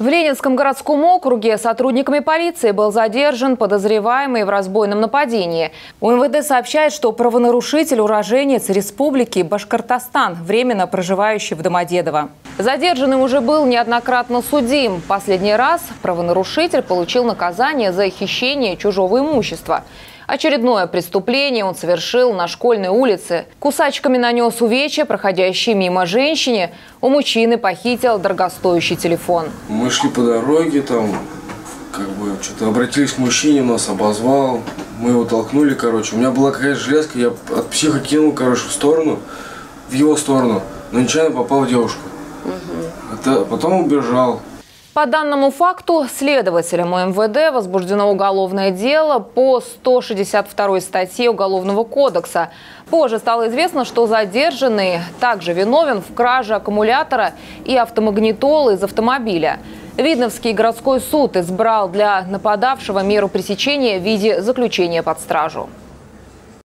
В Ленинском городском округе сотрудниками полиции был задержан подозреваемый в разбойном нападении. УМВД сообщает, что правонарушитель – уроженец республики Башкортостан, временно проживающий в Домодедово. Задержанный уже был неоднократно судим. Последний раз правонарушитель получил наказание за хищение чужого имущества. Очередное преступление он совершил на школьной улице. Кусачками нанес увечья, проходящей мимо женщине. У мужчины похитил дорогостоящий телефон. Мы шли по дороге, там, как бы, что-то обратились к мужчине, нас обозвал. Мы его толкнули, короче. У меня была какая-то железка, я от психа кинул, короче, в сторону, в его сторону. Но нечаянно попал в девушку. Угу. Это, потом убежал. По данному факту следователям МВД возбуждено уголовное дело по 162 статье Уголовного кодекса. Позже стало известно, что задержанный также виновен в краже аккумулятора и автомагнитолы из автомобиля. Видновский городской суд избрал для нападавшего меру пресечения в виде заключения под стражу.